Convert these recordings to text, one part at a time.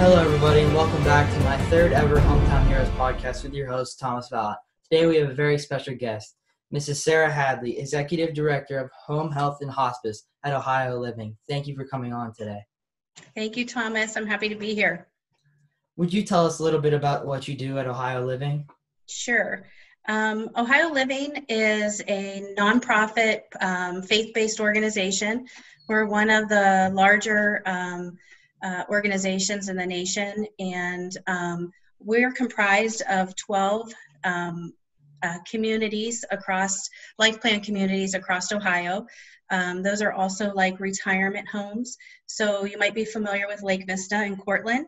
Hello, everybody, and welcome back to my third ever Hometown Heroes podcast with your host, Thomas Vallot. Today, we have a very special guest, Mrs. Sarah Hadley, Executive Director of Home Health and Hospice at Ohio Living. Thank you for coming on today. Thank you, Thomas. I'm happy to be here. Would you tell us a little bit about what you do at Ohio Living? Sure. Um, Ohio Living is a nonprofit, um, faith based organization. We're one of the larger um, uh, organizations in the nation, and um, we're comprised of 12 um, uh, communities across, life plan communities across Ohio. Um, those are also like retirement homes. So you might be familiar with Lake Vista in Cortland.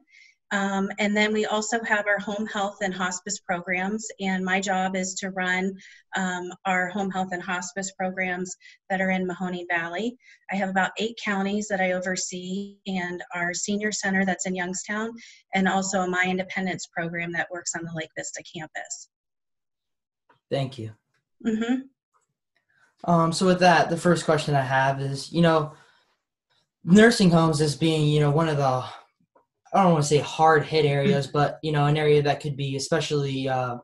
Um, and then we also have our home health and hospice programs, and my job is to run um, our home health and hospice programs that are in Mahoning Valley. I have about eight counties that I oversee, and our senior center that's in Youngstown, and also My Independence program that works on the Lake Vista campus. Thank you. Mm-hmm. Um, so with that, the first question I have is, you know, nursing homes as being, you know, one of the I don't want to say hard hit areas, but you know, an area that could be especially uh,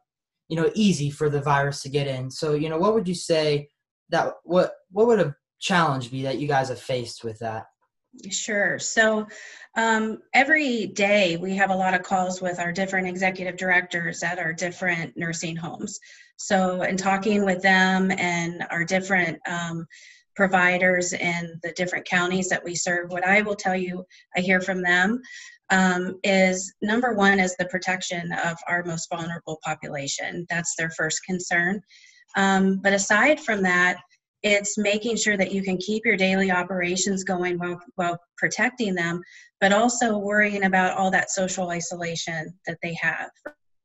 you know easy for the virus to get in. So you know, what would you say that what what would a challenge be that you guys have faced with that? Sure. So um, every day we have a lot of calls with our different executive directors at our different nursing homes. So, in talking with them and our different um, providers in the different counties that we serve, what I will tell you, I hear from them um, is number one is the protection of our most vulnerable population. That's their first concern. Um, but aside from that, it's making sure that you can keep your daily operations going while, while protecting them, but also worrying about all that social isolation that they have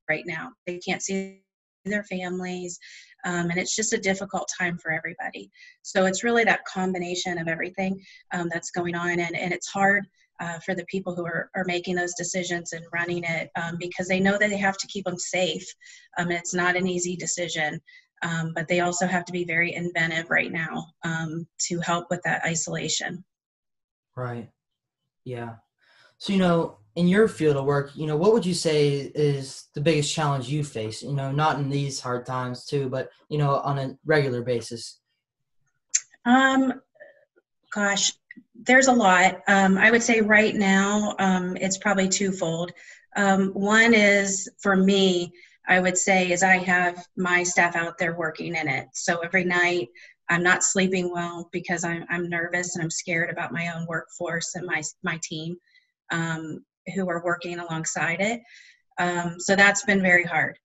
right now. They can't see their families, um, and it's just a difficult time for everybody. So it's really that combination of everything um, that's going on, and, and it's hard uh, for the people who are, are making those decisions and running it um, because they know that they have to keep them safe. Um, it's not an easy decision, um, but they also have to be very inventive right now um, to help with that isolation. Right. Yeah. So, you know, in your field of work, you know, what would you say is the biggest challenge you face? You know, not in these hard times too, but you know, on a regular basis. Um, gosh, there's a lot. Um, I would say right now um, it's probably twofold. Um, one is for me, I would say, is I have my staff out there working in it. So every night I'm not sleeping well because I'm, I'm nervous and I'm scared about my own workforce and my, my team um, who are working alongside it. Um, so that's been very hard.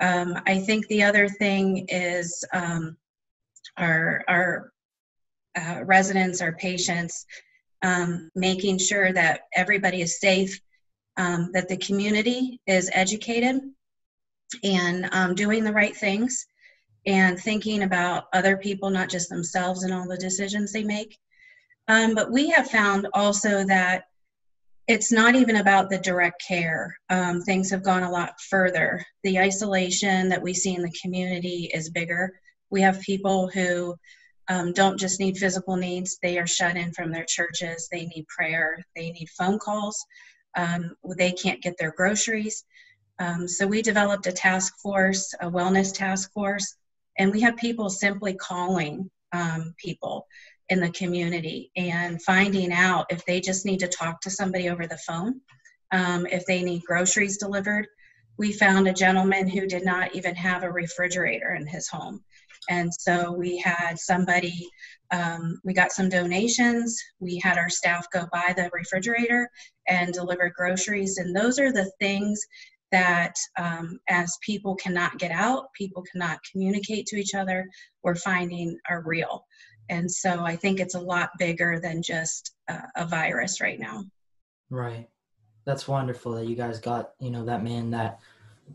Um, I think the other thing is our, our uh, residents or patients, um, making sure that everybody is safe, um, that the community is educated, and um, doing the right things, and thinking about other people, not just themselves, and all the decisions they make. Um, but we have found also that it's not even about the direct care. Um, things have gone a lot further. The isolation that we see in the community is bigger. We have people who um, don't just need physical needs, they are shut in from their churches. They need prayer, they need phone calls, um, they can't get their groceries. Um, so we developed a task force, a wellness task force, and we have people simply calling um, people in the community and finding out if they just need to talk to somebody over the phone, um, if they need groceries delivered. We found a gentleman who did not even have a refrigerator in his home. And so we had somebody, um, we got some donations. We had our staff go by the refrigerator and deliver groceries. And those are the things that um, as people cannot get out, people cannot communicate to each other, we're finding are real. And so I think it's a lot bigger than just a virus right now. Right. That's wonderful that you guys got, you know, that man that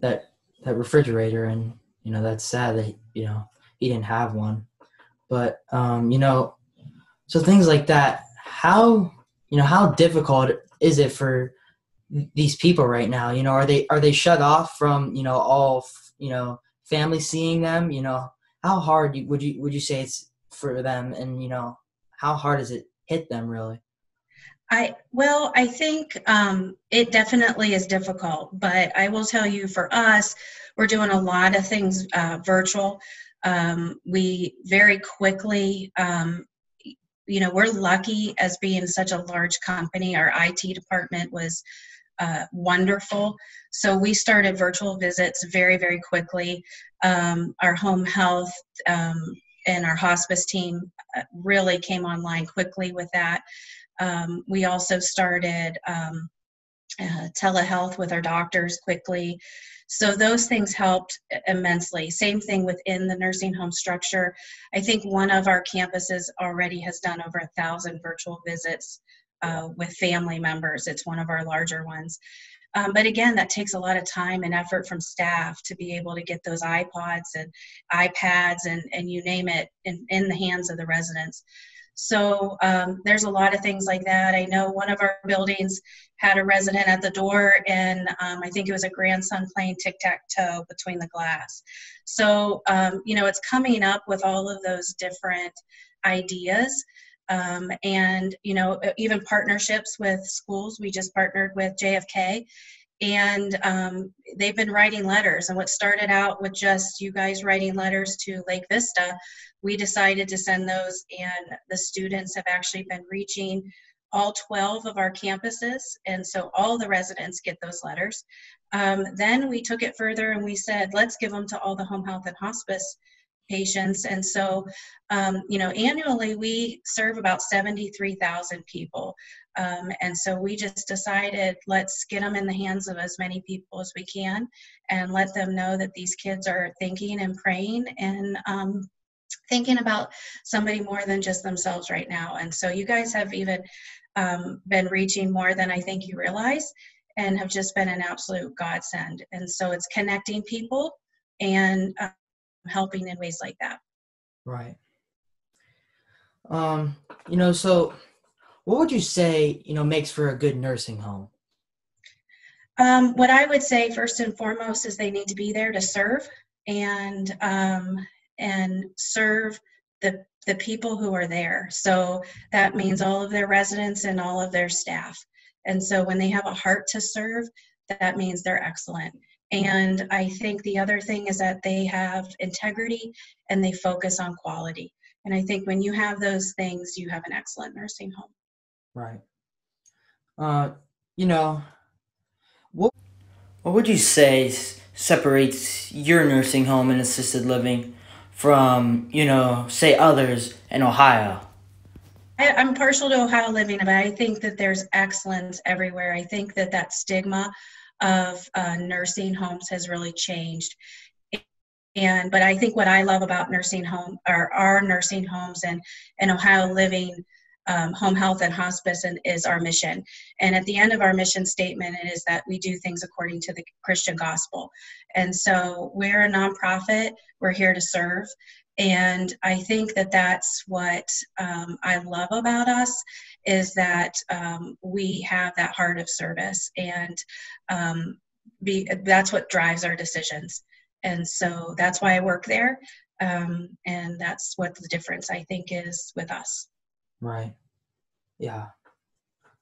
that that refrigerator and you know that's sad that you know he didn't have one. But um, you know, so things like that. How you know how difficult is it for these people right now? You know, are they are they shut off from you know all you know family seeing them? You know, how hard would you would you say it's for them? And you know, how hard does it hit them really? I well, I think um, it definitely is difficult, but I will tell you, for us, we're doing a lot of things uh, virtual. Um, we very quickly, um, you know, we're lucky as being such a large company. Our IT department was uh, wonderful, so we started virtual visits very, very quickly. Um, our home health um, and our hospice team uh, really came online quickly with that. Um, we also started um, uh, telehealth with our doctors quickly. So those things helped immensely. Same thing within the nursing home structure. I think one of our campuses already has done over a thousand virtual visits uh, with family members. It's one of our larger ones. Um, but again, that takes a lot of time and effort from staff to be able to get those iPods and iPads and, and you name it in, in the hands of the residents. So um, there's a lot of things like that. I know one of our buildings had a resident at the door, and um, I think it was a grandson playing tic tac toe between the glass. So, um, you know, it's coming up with all of those different ideas. Um, and you know even partnerships with schools we just partnered with jfk and um, they've been writing letters and what started out with just you guys writing letters to lake vista we decided to send those and the students have actually been reaching all 12 of our campuses and so all the residents get those letters um, then we took it further and we said let's give them to all the home health and hospice patients. And so, um, you know, annually we serve about 73,000 people. Um, and so we just decided let's get them in the hands of as many people as we can and let them know that these kids are thinking and praying and um, thinking about somebody more than just themselves right now. And so you guys have even um, been reaching more than I think you realize and have just been an absolute godsend. And so it's connecting people and uh, helping in ways like that. Right. Um, you know, so what would you say, you know, makes for a good nursing home? Um, what I would say first and foremost is they need to be there to serve and um, and serve the the people who are there. So that means all of their residents and all of their staff. And so when they have a heart to serve, that means they're excellent. And I think the other thing is that they have integrity and they focus on quality. And I think when you have those things, you have an excellent nursing home. Right. Uh, you know, what what would you say separates your nursing home and assisted living from, you know, say others in Ohio? I, I'm partial to Ohio living, but I think that there's excellence everywhere. I think that that stigma of uh, nursing homes has really changed. And but I think what I love about nursing home or our nursing homes and and Ohio Living um, home health and hospice and is our mission. And at the end of our mission statement, it is that we do things according to the Christian gospel. And so we're a nonprofit. We're here to serve. And I think that that's what um, I love about us is that um, we have that heart of service, and um, be, that's what drives our decisions. And so that's why I work there, um, and that's what the difference I think is with us. Right. Yeah.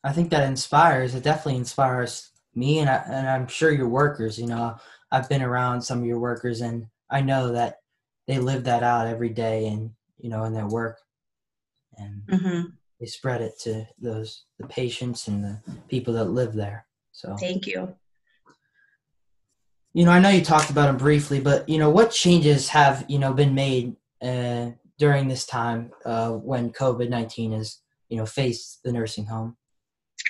I think that inspires. It definitely inspires me, and I, and I'm sure your workers. You know, I've been around some of your workers, and I know that they live that out every day and you know in their work and mm-hmm. they spread it to those the patients and the people that live there so thank you you know i know you talked about them briefly but you know what changes have you know been made uh, during this time uh, when covid-19 has you know faced the nursing home?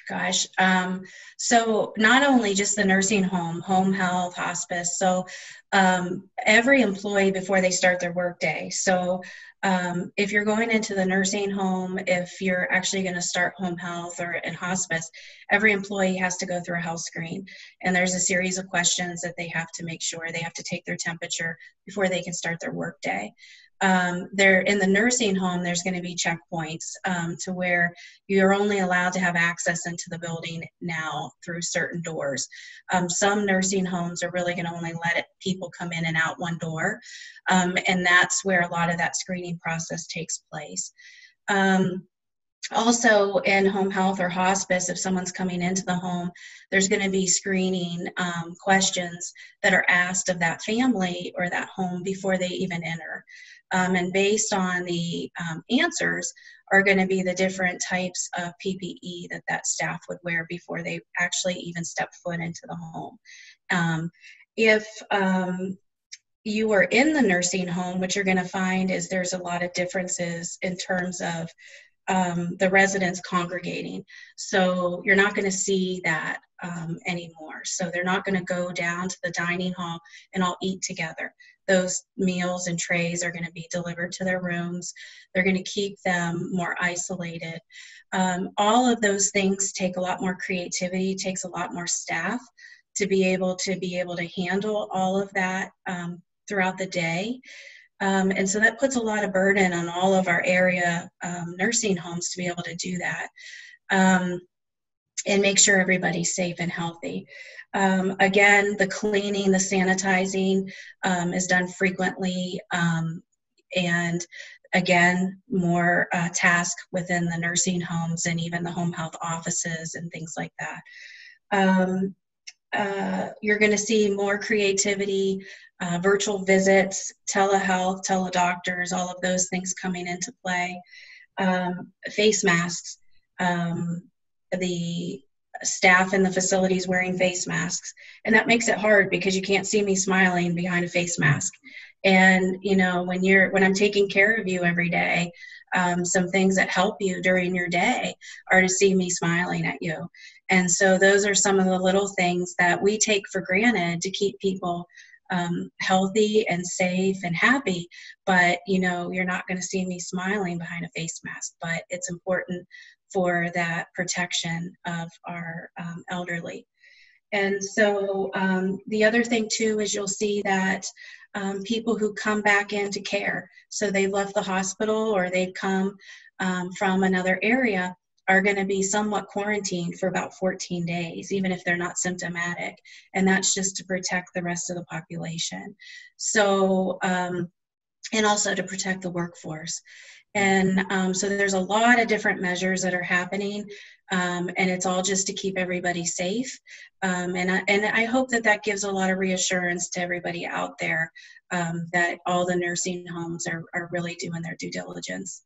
Gosh um, so not only just the nursing home home health hospice so um, every employee before they start their workday so um, if you're going into the nursing home if you're actually going to start home health or in hospice every employee has to go through a health screen. And there's a series of questions that they have to make sure they have to take their temperature before they can start their workday um, there in the nursing home there's going to be checkpoints um, to where you're only allowed to have access into the building now through certain doors. Um, some nursing homes are really going to only let it, people come in and out one door um, and that's where a lot of that screening process takes place. Um, also in home health or hospice if someone's coming into the home there's going to be screening um, questions that are asked of that family or that home before they even enter um, and based on the um, answers are going to be the different types of ppe that that staff would wear before they actually even step foot into the home um, if um, you are in the nursing home, what you're going to find is there's a lot of differences in terms of um, the residents congregating. So you're not going to see that um, anymore. So they're not going to go down to the dining hall and all eat together. Those meals and trays are going to be delivered to their rooms. They're going to keep them more isolated. Um, all of those things take a lot more creativity, takes a lot more staff to be able to be able to handle all of that um, throughout the day. Um, and so that puts a lot of burden on all of our area um, nursing homes to be able to do that um, and make sure everybody's safe and healthy. Um, again, the cleaning, the sanitizing um, is done frequently. Um, and again, more uh, task within the nursing homes and even the home health offices and things like that. Uh, you're going to see more creativity uh, virtual visits, telehealth, teledoctors, all of those things coming into play. Um, face masks, um, the staff in the facilities wearing face masks. And that makes it hard because you can't see me smiling behind a face mask. And, you know, when you're, when I'm taking care of you every day, um, some things that help you during your day are to see me smiling at you. And so those are some of the little things that we take for granted to keep people um, healthy and safe and happy but you know you're not going to see me smiling behind a face mask but it's important for that protection of our um, elderly and so um, the other thing too is you'll see that um, people who come back into care so they've left the hospital or they've come um, from another area are going to be somewhat quarantined for about 14 days, even if they're not symptomatic. And that's just to protect the rest of the population. So, um, and also to protect the workforce. And um, so there's a lot of different measures that are happening, um, and it's all just to keep everybody safe. Um, and, I, and I hope that that gives a lot of reassurance to everybody out there um, that all the nursing homes are, are really doing their due diligence.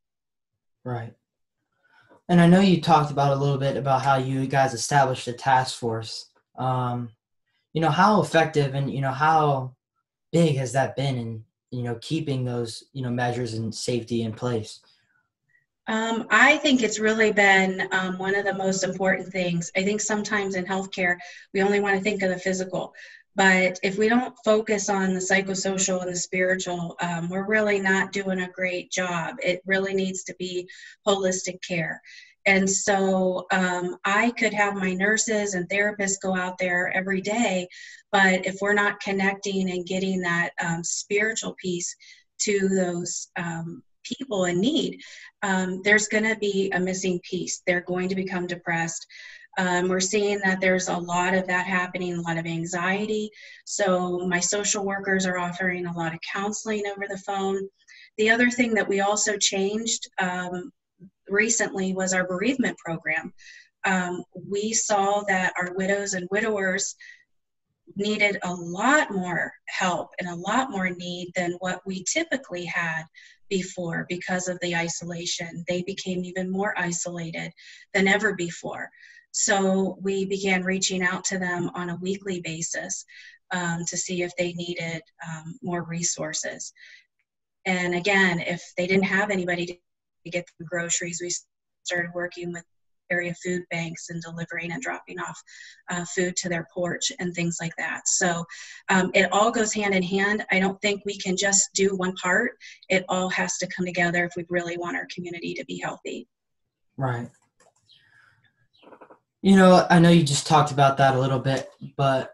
Right. And I know you talked about a little bit about how you guys established a task force. Um, you know, how effective and you know how big has that been in you know keeping those you know measures and safety in place? Um, I think it's really been um, one of the most important things. I think sometimes in healthcare, we only want to think of the physical. But if we don't focus on the psychosocial and the spiritual, um, we're really not doing a great job. It really needs to be holistic care. And so um, I could have my nurses and therapists go out there every day, but if we're not connecting and getting that um, spiritual piece to those um, people in need, um, there's going to be a missing piece. They're going to become depressed. Um, we're seeing that there's a lot of that happening, a lot of anxiety. So, my social workers are offering a lot of counseling over the phone. The other thing that we also changed um, recently was our bereavement program. Um, we saw that our widows and widowers needed a lot more help and a lot more need than what we typically had before because of the isolation. They became even more isolated than ever before. So we began reaching out to them on a weekly basis um, to see if they needed um, more resources. And again, if they didn't have anybody to get the groceries. We started working with area food banks and delivering and dropping off uh, food to their porch and things like that. So um, it all goes hand in hand. I don't think we can just do one part. It all has to come together if we really want our community to be healthy. Right. You know, I know you just talked about that a little bit, but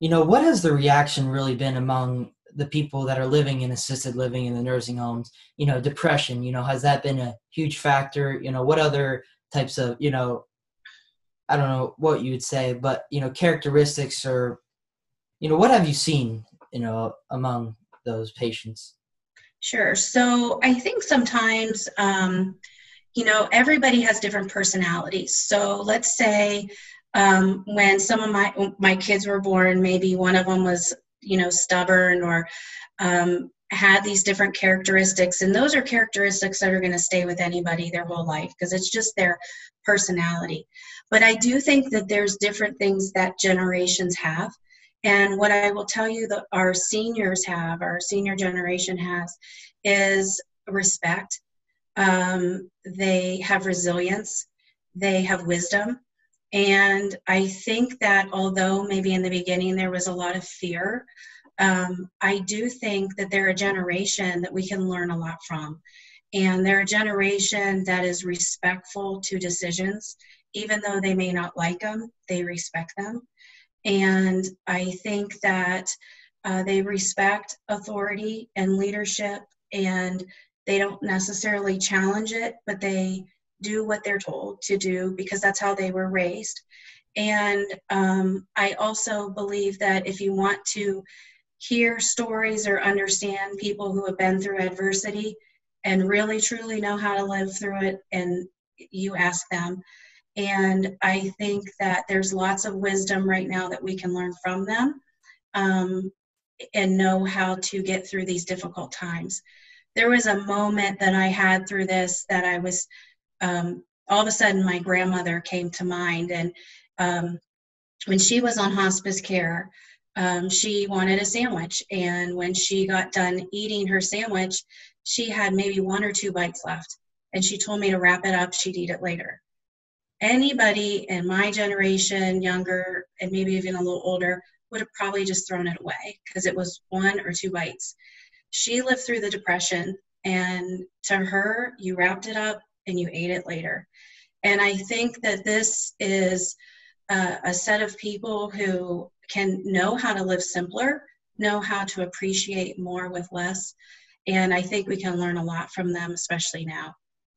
you know, what has the reaction really been among the people that are living in assisted living in the nursing homes you know depression you know has that been a huge factor you know what other types of you know i don't know what you would say but you know characteristics or you know what have you seen you know among those patients sure so i think sometimes um you know, everybody has different personalities. So let's say um, when some of my my kids were born, maybe one of them was, you know, stubborn or um, had these different characteristics, and those are characteristics that are going to stay with anybody their whole life because it's just their personality. But I do think that there's different things that generations have. And what I will tell you that our seniors have, our senior generation has, is respect. Um, they have resilience. They have wisdom. And I think that although maybe in the beginning there was a lot of fear, um, I do think that they're a generation that we can learn a lot from. And they're a generation that is respectful to decisions. Even though they may not like them, they respect them. And I think that uh, they respect authority and leadership, and they don't necessarily challenge it, but they do what they're told to do because that's how they were raised. And um, I also believe that if you want to hear stories or understand people who have been through adversity and really truly know how to live through it, and you ask them. And I think that there's lots of wisdom right now that we can learn from them um, and know how to get through these difficult times. There was a moment that I had through this that I was um, all of a sudden my grandmother came to mind and um, when she was on hospice care um, she wanted a sandwich and when she got done eating her sandwich she had maybe one or two bites left and she told me to wrap it up. She'd eat it later. Anybody in my generation younger and maybe even a little older would have probably just thrown it away because it was one or two bites. She lived through the depression and to her you wrapped it up and you ate it later. And I think that this is uh, a set of people who can know how to live simpler, know how to appreciate more with less. And I think we can learn a lot from them, especially now.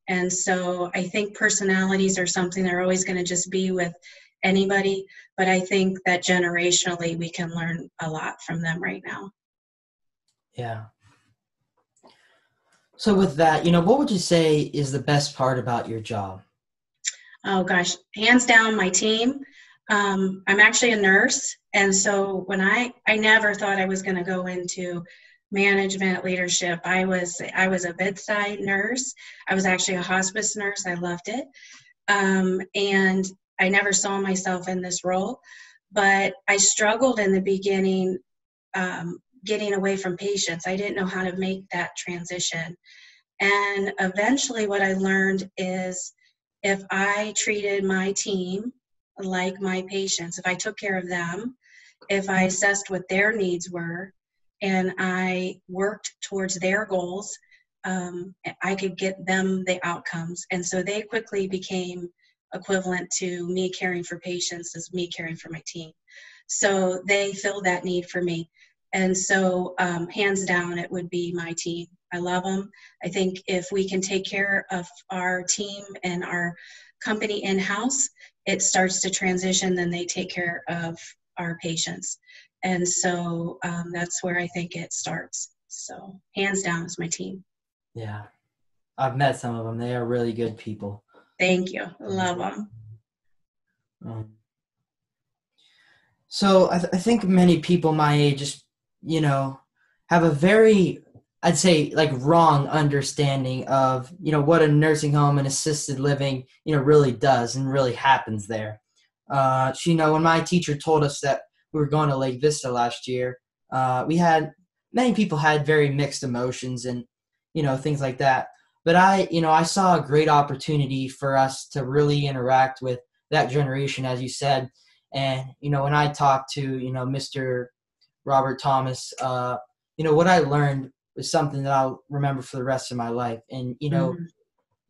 And so I think personalities are something they're always going to just be with anybody, but I think that generationally we can learn a lot from them right now. Yeah, so with that, you know, what would you say is the best part about your job? Oh gosh, hands down, my team. Um, I'm actually a nurse, and so when I I never thought I was going to go into management leadership. I was I was a bedside nurse. I was actually a hospice nurse. I loved it, um, and I never saw myself in this role. But I struggled in the beginning um, getting away from patients. I didn't know how to make that transition. And eventually, what I learned is if I treated my team like my patients, if I took care of them, if I assessed what their needs were, and I worked towards their goals, um, I could get them the outcomes. And so they quickly became equivalent to me caring for patients as me caring for my team. So they filled that need for me. And so, um, hands down, it would be my team. I love them. I think if we can take care of our team and our company in house, it starts to transition, then they take care of our patients. And so um, that's where I think it starts. So, hands down, is my team. Yeah. I've met some of them. They are really good people. Thank you. Love them. Um, so I, th- I think many people my age just you know, have a very I'd say like wrong understanding of you know what a nursing home and assisted living you know really does and really happens there. Uh, you know, when my teacher told us that we were going to Lake Vista last year, uh, we had many people had very mixed emotions and you know things like that. But I, you know, I saw a great opportunity for us to really interact with that generation, as you said. And you know, when I talked to you know Mr. Robert Thomas, uh, you know, what I learned was something that I'll remember for the rest of my life. And, you know, mm-hmm.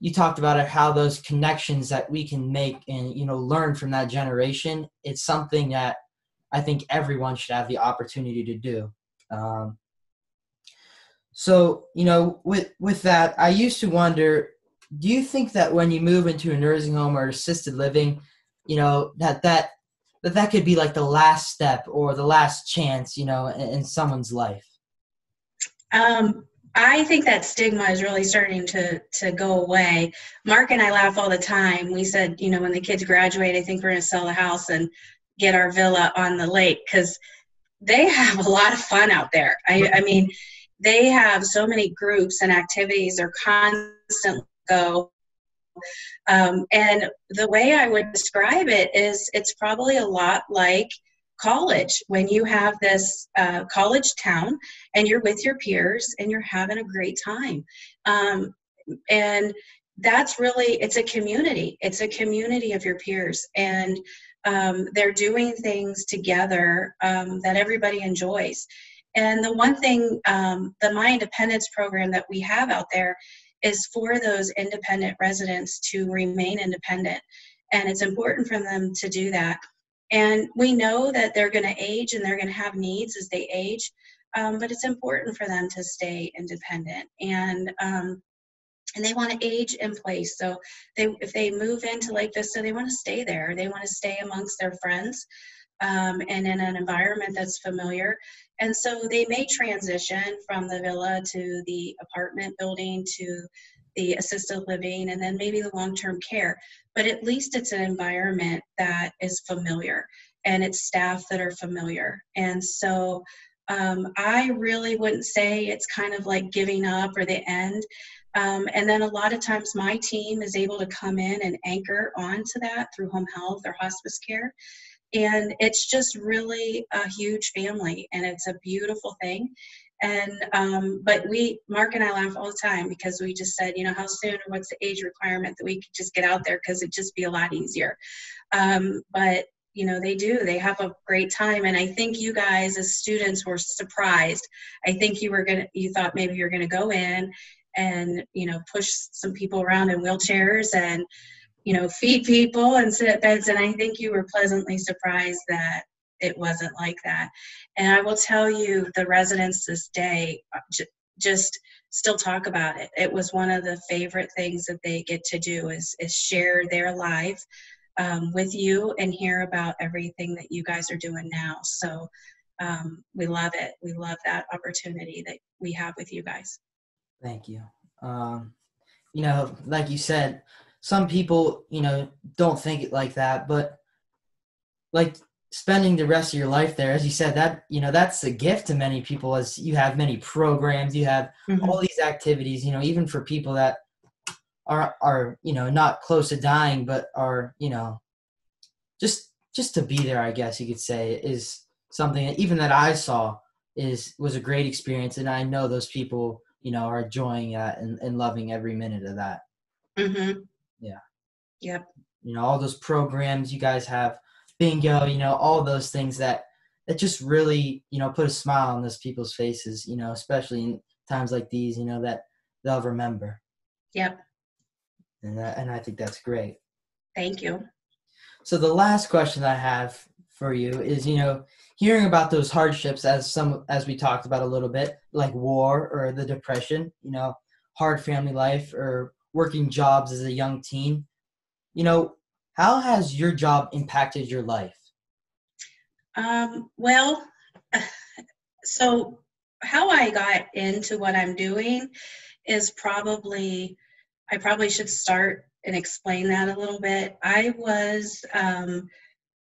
you talked about it, how those connections that we can make and, you know, learn from that generation, it's something that I think everyone should have the opportunity to do. Um, so, you know, with, with that, I used to wonder, do you think that when you move into a nursing home or assisted living, you know, that that that that could be like the last step or the last chance, you know, in, in someone's life? Um, I think that stigma is really starting to to go away. Mark and I laugh all the time. We said, you know, when the kids graduate, I think we're going to sell the house and get our villa on the lake because they have a lot of fun out there. I, I mean, they have so many groups and activities. They're constantly go. Um, and the way I would describe it is, it's probably a lot like college when you have this uh, college town and you're with your peers and you're having a great time. Um, and that's really it's a community. It's a community of your peers. And um, they're doing things together um, that everybody enjoys. And the one thing um, the my independence program that we have out there is for those independent residents to remain independent. And it's important for them to do that and we know that they're going to age and they're going to have needs as they age, um, but it's important for them to stay independent. And um, and they want to age in place. So they, if they move into Lake Vista, they want to stay there. They want to stay amongst their friends um, and in an environment that's familiar. And so they may transition from the villa to the apartment building to the assisted living and then maybe the long-term care but at least it's an environment that is familiar and it's staff that are familiar. And so um, i really wouldn't say it's kind of like giving up or the end. Um, and then a lot of times my team is able to come in and anchor onto that through home health or hospice care. And it's just really a huge family and it's a beautiful thing and um, but we mark and i laugh all the time because we just said you know how soon or what's the age requirement that we could just get out there because it'd just be a lot easier. Um, but you know they do. They have a great time. And i think you guys as students were surprised. I think you were gonna you thought maybe you're gonna go in and you know push some people around in wheelchairs and you know feed people and sit at beds. And i think you were pleasantly surprised that it wasn't like that. And I will tell you, the residents this day uh, just still talk about it. It was one of the favorite things that they get to do is is share their life um, with you and hear about everything that you guys are doing now. So um, we love it. We love that opportunity that we have with you guys. Thank you. Um, you know, like you said, some people, you know, don't think it like that, but like spending the rest of your life there as you said that you know that's a gift to many people as you have many programs you have mm-hmm. all these activities you know even for people that are are you know not close to dying but are you know just just to be there i guess you could say is something that even that i saw is was a great experience and i know those people you know are enjoying that and, and loving every minute of that mm-hmm. yeah yep you know all those programs you guys have bingo, you know, all those things that that just really, you know, put a smile on those people's faces, you know, especially in times like these, you know, that they'll remember. Yep. And that, and I think that's great. Thank you. So the last question I have for you is, you know, hearing about those hardships as some as we talked about a little bit, like war or the depression, you know, hard family life or working jobs as a young teen. You know, how has your job impacted your life? Um, well, so how I got into what I'm doing is probably, I probably should start and explain that a little bit. I was, um,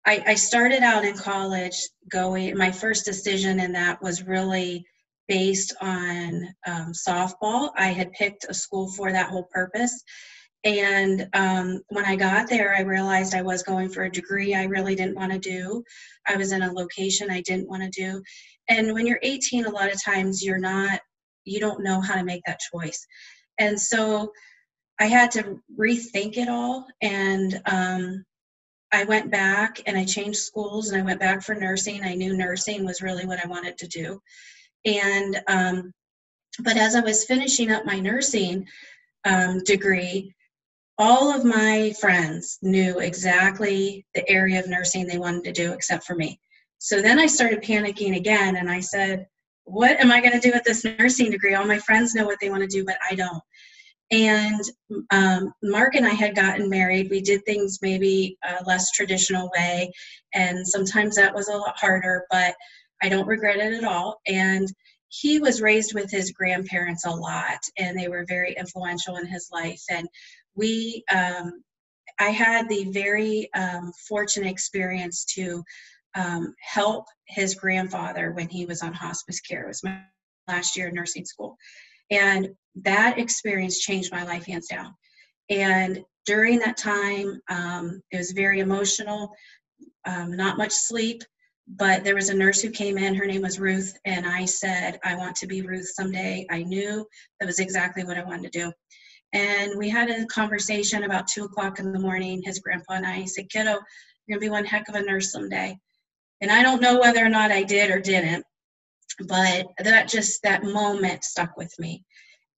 I, I started out in college going, my first decision in that was really based on um, softball. I had picked a school for that whole purpose. And um, when I got there, I realized I was going for a degree I really didn't want to do. I was in a location I didn't want to do. And when you're 18, a lot of times you're not, you don't know how to make that choice. And so I had to rethink it all. And um, I went back and I changed schools and I went back for nursing. I knew nursing was really what I wanted to do. And, um, but as I was finishing up my nursing um, degree, all of my friends knew exactly the area of nursing they wanted to do except for me. So then I started panicking again and I said, What am I going to do with this nursing degree? All my friends know what they want to do, but I don't. And um, Mark and I had gotten married. We did things maybe a less traditional way, and sometimes that was a lot harder, but I don't regret it at all. And he was raised with his grandparents a lot, and they were very influential in his life. And we, um, I had the very um, fortunate experience to um, help his grandfather when he was on hospice care. It was my last year in nursing school. And that experience changed my life hands down. And during that time, um, it was very emotional, um, not much sleep. But there was a nurse who came in, her name was Ruth, and I said, I want to be Ruth someday. I knew that was exactly what I wanted to do. And we had a conversation about two o'clock in the morning, his grandpa and I. He said, Kiddo, you're gonna be one heck of a nurse someday. And I don't know whether or not I did or didn't, but that just that moment stuck with me.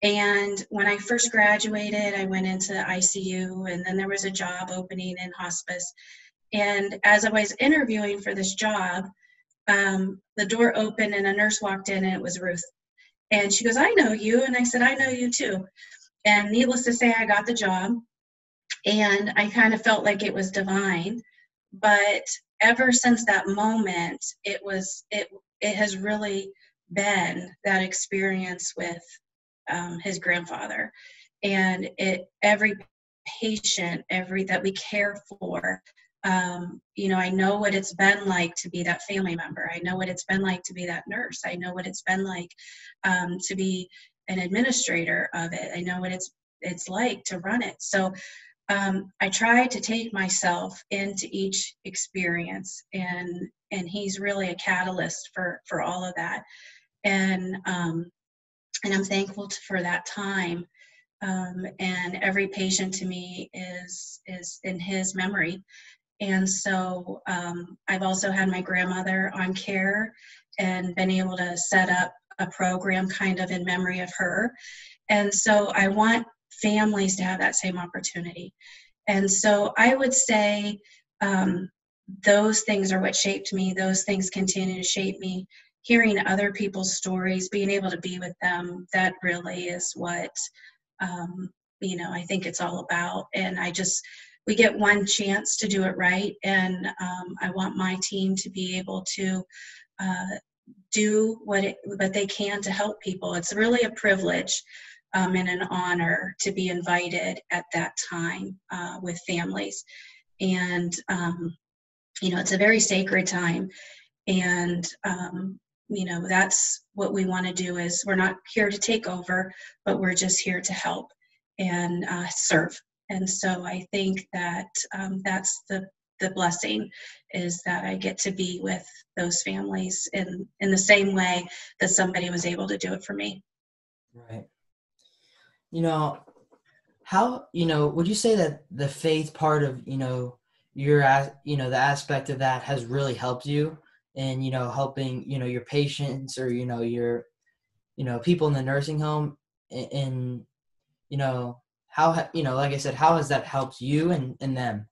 And when I first graduated, I went into the ICU, and then there was a job opening in hospice. And as I was interviewing for this job, um, the door opened and a nurse walked in, and it was Ruth. And she goes, I know you. And I said, I know you too. And needless to say, I got the job. And I kind of felt like it was divine. But ever since that moment, it was, it, it has really been that experience with um, his grandfather. And it, every patient, every that we care for, um, you know, I know what it's been like to be that family member. I know what it's been like to be that nurse. I know what it's been like um, to be an administrator of it. I know what it's it's like to run it. So um, I try to take myself into each experience, and and he's really a catalyst for for all of that. And um, and I'm thankful for that time. Um, and every patient to me is is in his memory. And so um, I've also had my grandmother on care and been able to set up a program kind of in memory of her. And so I want families to have that same opportunity. And so I would say um, those things are what shaped me. Those things continue to shape me hearing other people's stories, being able to be with them, that really is what um, you know I think it's all about. And I just we get one chance to do it right, and um, I want my team to be able to uh, do what it, what they can to help people. It's really a privilege. Um, and an honor to be invited at that time uh, with families. And, um, you know, it's a very sacred time. And um, you know that's what we want to do is we're not here to take over but we're just here to help and uh, serve and so i think that um, that's the the blessing is that i get to be with those families in in the same way that somebody was able to do it for me. Right. You know how you know would you say that the faith part of you know your you know the aspect of that has really helped you and you know helping you know your patients or you know your you know people in the nursing home and, you know how you know like i said how has that helped you and, and them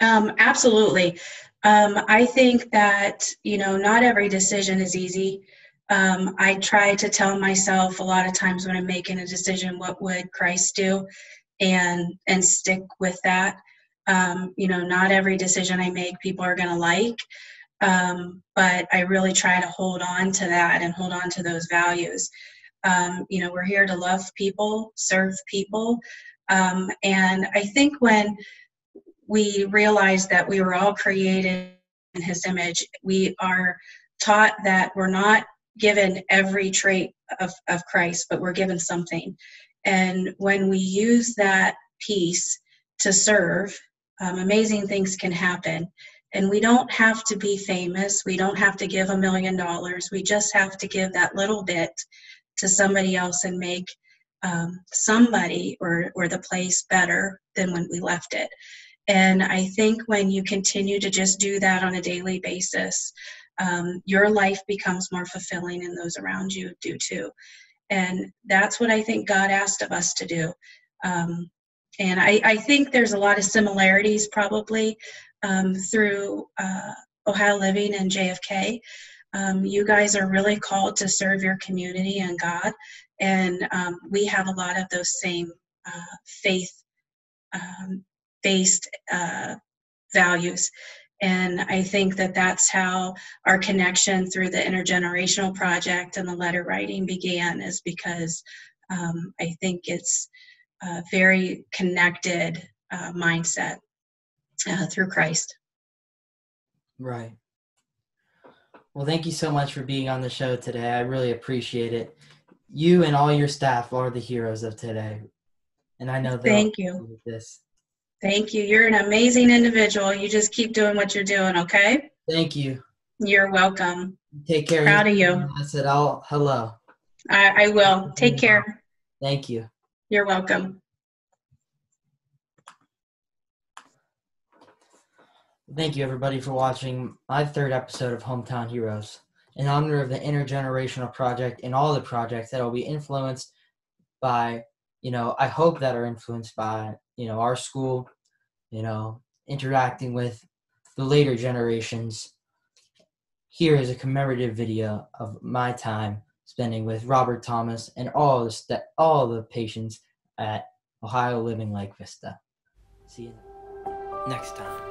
um, absolutely. Um, i think that you know not every decision is easy. Um, i try to tell myself a lot of times when i'm making a decision what would christ do? And and stick with that. Um, you know, not every decision I make people are going to like, um, but I really try to hold on to that and hold on to those values. Um, you know, we're here to love people, serve people, um, and I think when we realize that we were all created in His image, we are taught that we're not given every trait of, of Christ, but we're given something. And when we use that piece to serve um, amazing things can happen. And we don't have to be famous. We don't have to give a million dollars. We just have to give that little bit to somebody else and make um, somebody or, or the place better than when we left it. And I think when you continue to just do that on a daily basis, um, your life becomes more fulfilling and those around you do too. And that's what I think God asked of us to do. Um, and I, I, think there's a lot of similarities probably um, through uh, Ohio Living and JFK. Um, you guys are really called to serve your community and God, and um, we have a lot of those same uh, faith um, based uh, values. And I think that that's how our connection through the intergenerational project and the letter writing began, is because um, I think it's a very connected uh, mindset uh, through Christ. Right. Well, thank you so much for being on the show today. I really appreciate it. You and all your staff are the heroes of today. And I know that. Thank you. This. Thank you. You're an amazing individual. You just keep doing what you're doing, okay? Thank you. You're welcome. Take care. Proud of you. I said, I'll hello. I, I will. Take care. Thank you. You're welcome. Thank you, everybody, for watching my third episode of Hometown Heroes. In honor of the intergenerational project and all the projects that will be influenced by, you know, I hope that are influenced by, you know, our school, you know, interacting with the later generations. Here is a commemorative video of my time spending with Robert Thomas and all the st- all the patients at Ohio Living Lake Vista. See you next time.